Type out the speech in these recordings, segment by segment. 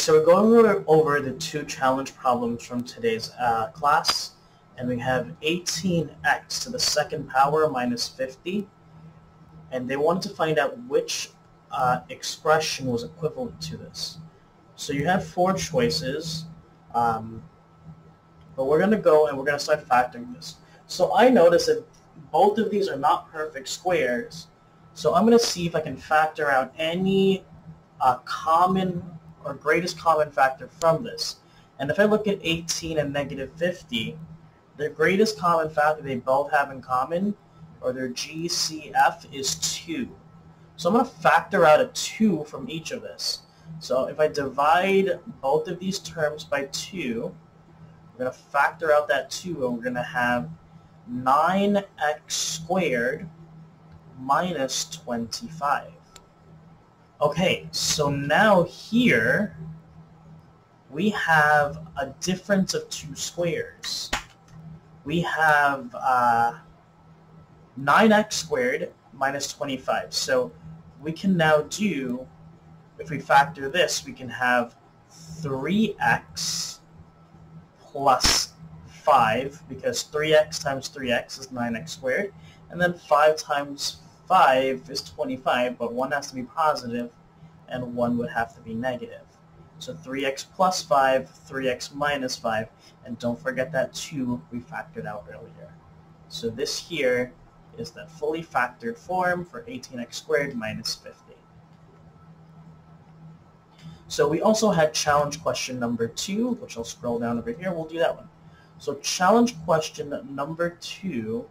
so we're going over, the two challenge problems from today's uh, class, and we have 18x to the second power minus 50, and they wanted to find out which uh, expression was equivalent to this. So you have four choices, um, but we're going to go and we're going to start factoring this. So I notice that both of these are not perfect squares, so I'm going to see if I can factor out any uh, common or greatest common factor from this. And if I look at 18 and negative 50, the greatest common factor they both have in common, or their GCF, is 2. So I'm going to factor out a 2 from each of this. So if I divide both of these terms by 2, we're going to factor out that 2, and we're going to have 9x squared minus 25. Okay, so now here we have a difference of two squares. We have uh, 9x squared minus 25. So we can now do, if we factor this, we can have 3x plus 5, because 3x times 3x is 9x squared, and then 5 times 5 is 25, but one has to be positive, and one would have to be negative. So 3x plus 5, 3x minus 5, and don't forget that 2 we factored out earlier. So this here is the fully factored form for 18x squared minus 50. So we also had challenge question number 2, which I'll scroll down over here. We'll do that one. So challenge question number 2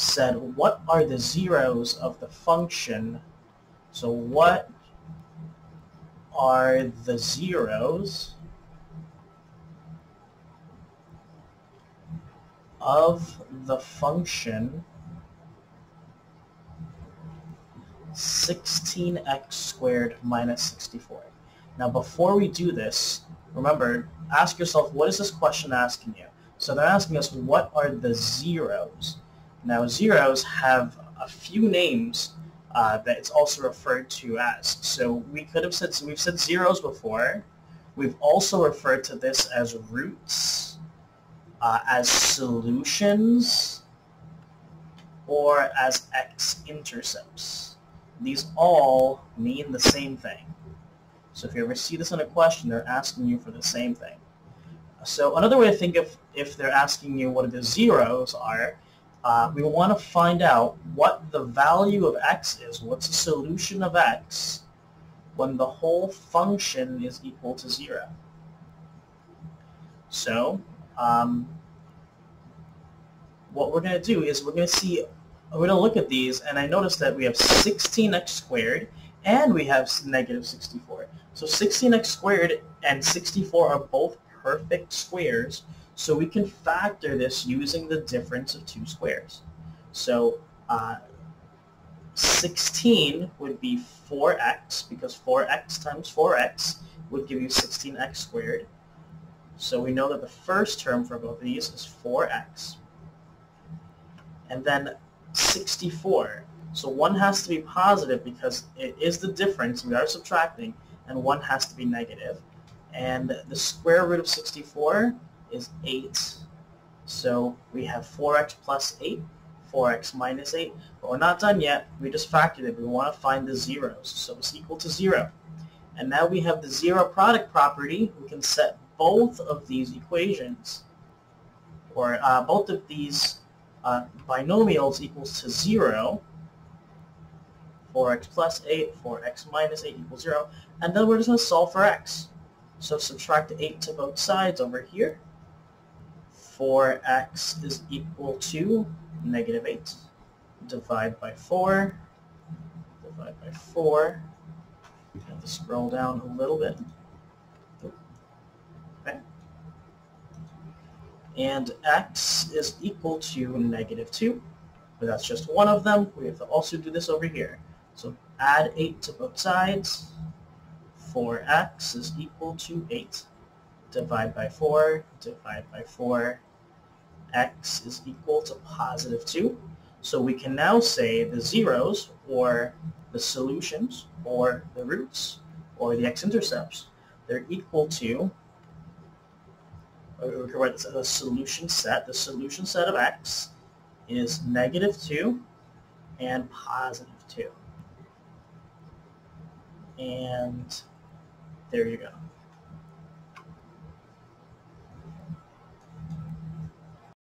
said, what are the zeros of the function? So what are the zeros of the function 16x squared minus 64. Now before we do this, remember, ask yourself, what is this question asking you? So they're asking us, what are the zeros? Now zeros have a few names uh, that it's also referred to as. So we could have said, so we've said zeros before. We've also referred to this as roots, uh, as solutions, or as x-intercepts. These all mean the same thing. So if you ever see this in a question, they're asking you for the same thing. So another way to think of if they're asking you what the zeros are uh, we want to find out what the value of x is. What's the solution of x when the whole function is equal to 0? So um, what we're going to do is we're going to see, we're going to look at these, and I notice that we have 16x squared, and we have negative 64. So 16x squared and 64 are both perfect squares, so we can factor this using the difference of two squares. So uh, 16 would be 4x because 4x times 4x would give you 16x squared. So we know that the first term for both of these is 4x. And then 64. So one has to be positive because it is the difference, we are subtracting, and one has to be negative. And the square root of 64 is 8. So we have 4x plus 8, 4x minus 8. But we're not done yet. We just factored it. We want to find the zeros. So it's equal to 0. And now we have the zero product property. We can set both of these equations, or uh, both of these uh, binomials equals to 0. 4x plus 8, 4x minus 8 equals 0. And then we're just going to solve for x. So subtract 8 to both sides over here. 4x is equal to negative 8. Divide by 4. Divide by 4. have to scroll down a little bit. Okay. And x is equal to negative 2. But that's just one of them. We have to also do this over here. So add 8 to both sides. 4x is equal to 8. Divide by 4. Divide by 4 x is equal to positive 2. So we can now say the zeros, or the solutions, or the roots, or the x-intercepts, they're equal to, or we can write this as a solution set. The solution set of x is negative 2 and positive 2. And there you go.